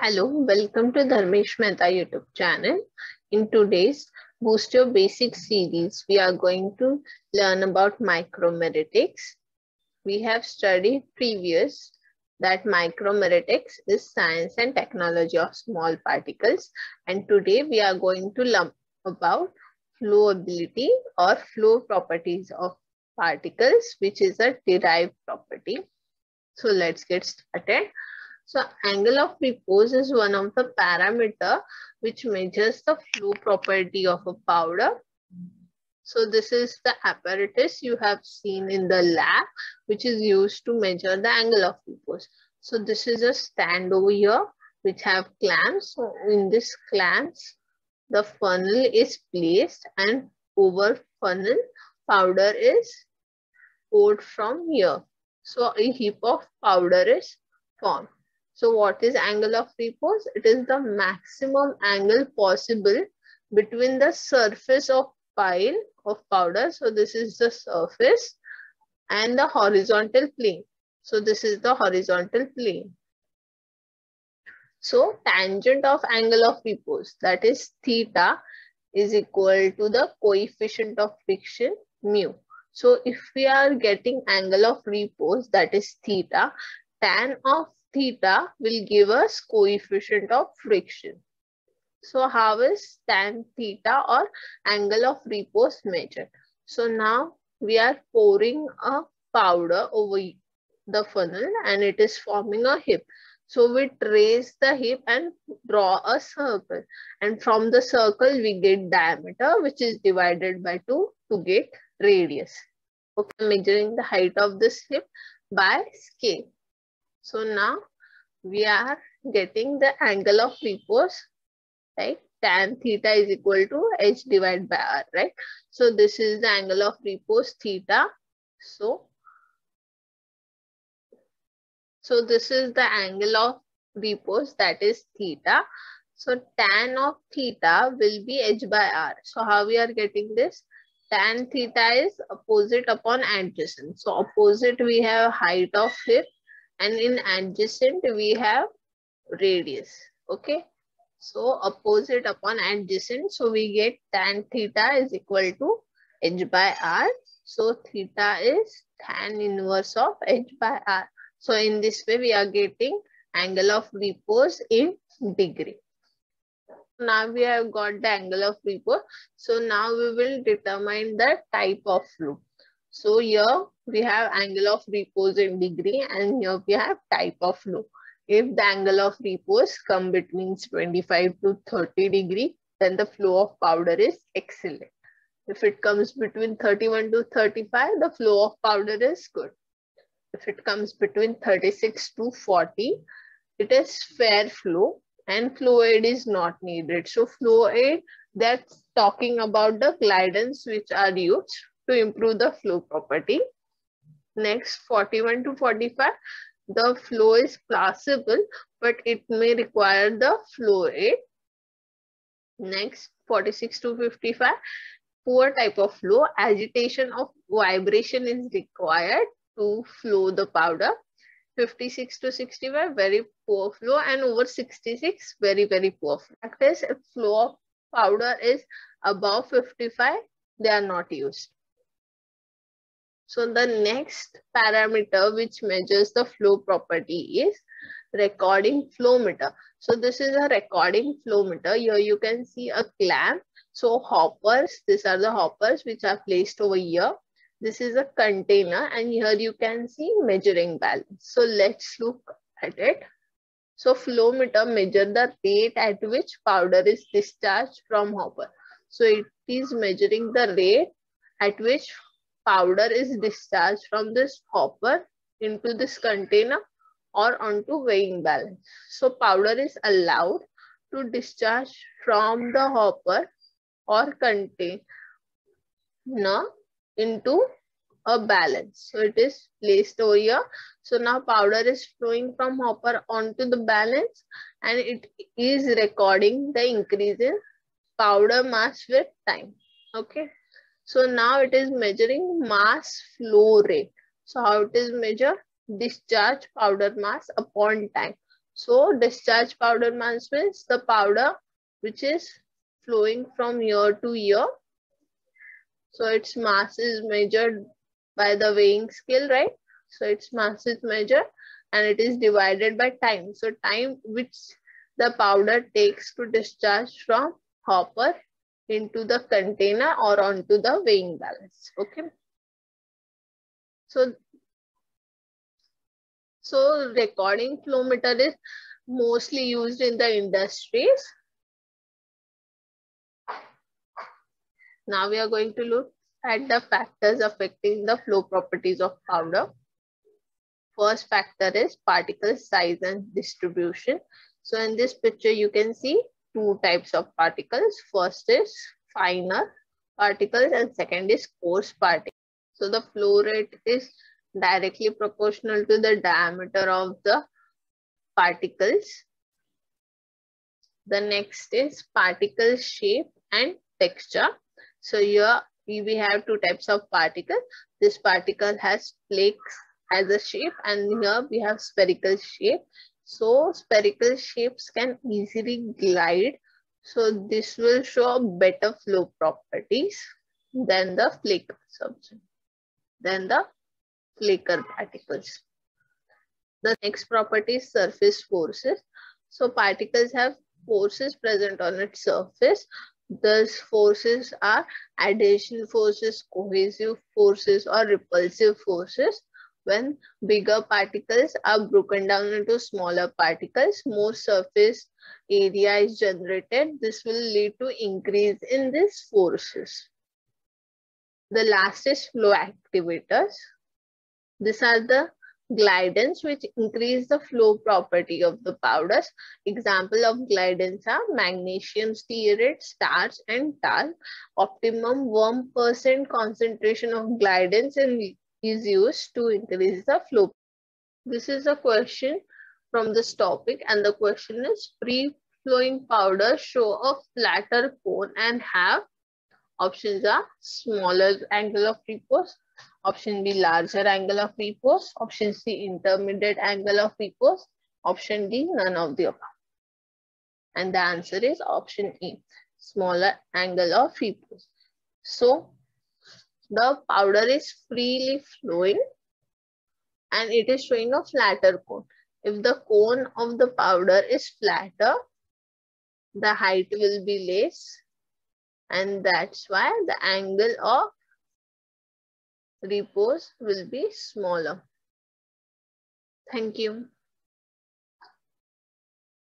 Hello, welcome to Dharmesh Mehta YouTube channel. In today's Boost Your Basics series, we are going to learn about micromeritics. We have studied previous that micromeritics is science and technology of small particles. And today we are going to learn about flowability or flow properties of particles, which is a derived property. So let's get started. So angle of repose is one of the parameter which measures the flow property of a powder. So this is the apparatus you have seen in the lab, which is used to measure the angle of repose. So this is a stand over here, which have clamps. So in this clamps, the funnel is placed and over funnel powder is poured from here. So a heap of powder is formed. So what is angle of repose? It is the maximum angle possible between the surface of pile of powder. So this is the surface and the horizontal plane. So this is the horizontal plane. So tangent of angle of repose that is theta is equal to the coefficient of friction mu. So if we are getting angle of repose that is theta, tan of theta will give us coefficient of friction. So how is tan theta or angle of repose measured? So now we are pouring a powder over the funnel and it is forming a hip. So we trace the hip and draw a circle. And from the circle, we get diameter, which is divided by 2 to get radius. Okay, measuring the height of this hip by scale. So now we are getting the angle of repose, right? Tan theta is equal to h divided by r, right? So this is the angle of repose theta. So, so this is the angle of repose that is theta. So tan of theta will be h by r. So how we are getting this? Tan theta is opposite upon adjacent. So opposite we have height of hip and in adjacent we have radius okay? So opposite upon adjacent so we get tan theta is equal to h by r. So theta is tan inverse of h by r. So in this way we are getting angle of repose in degree. Now we have got the angle of repose. So now we will determine the type of flow so here we have angle of repose in degree and here we have type of flow. If the angle of repose come between 25 to 30 degree, then the flow of powder is excellent. If it comes between 31 to 35, the flow of powder is good. If it comes between 36 to 40, it is fair flow and flow aid is not needed. So flow aid, that's talking about the glidants which are used to improve the flow property. Next, 41 to 45, the flow is plausible, but it may require the flow aid. Next, 46 to 55, poor type of flow, agitation of vibration is required to flow the powder. 56 to 65, very poor flow, and over 66, very, very poor. Practice if flow of powder is above 55, they are not used. So the next parameter which measures the flow property is recording flow meter. So this is a recording flow meter. Here you can see a clamp. So hoppers, these are the hoppers which are placed over here. This is a container and here you can see measuring balance. So let's look at it. So flow meter measure the rate at which powder is discharged from hopper. So it is measuring the rate at which powder is discharged from this hopper into this container or onto weighing balance. So powder is allowed to discharge from the hopper or container into a balance. So it is placed over here. So now powder is flowing from hopper onto the balance and it is recording the increase in powder mass with time. Okay. So now it is measuring mass flow rate. So how it is measured? Discharge powder mass upon time. So discharge powder mass means the powder which is flowing from year to year. So its mass is measured by the weighing scale, right? So its mass is measured and it is divided by time. So time which the powder takes to discharge from hopper into the container or onto the weighing balance. Okay. So, so recording flow meter is mostly used in the industries. Now we are going to look at the factors affecting the flow properties of powder. First factor is particle size and distribution. So in this picture, you can see two types of particles. First is finer particles and second is coarse particles. So the flow rate is directly proportional to the diameter of the particles. The next is particle shape and texture. So here we have two types of particle. This particle has flakes as a shape and here we have spherical shape. So spherical shapes can easily glide. So this will show better flow properties than the flake substance, than the flaker particles. The next property is surface forces. So particles have forces present on its surface. Those forces are adhesion forces, cohesive forces, or repulsive forces. When bigger particles are broken down into smaller particles, more surface area is generated. This will lead to increase in these forces. The last is flow activators. These are the glidants which increase the flow property of the powders. Example of glidants are magnesium stearate, starch and talc. Optimum 1% concentration of glidants in is used to increase the flow. This is a question from this topic and the question is free flowing powder show a flatter cone and have options are smaller angle of repose, option B larger angle of repose, option C intermediate angle of repose, option D none of the above. And the answer is option E smaller angle of repose. So the powder is freely flowing and it is showing a flatter cone. If the cone of the powder is flatter, the height will be less and that's why the angle of repose will be smaller. Thank you.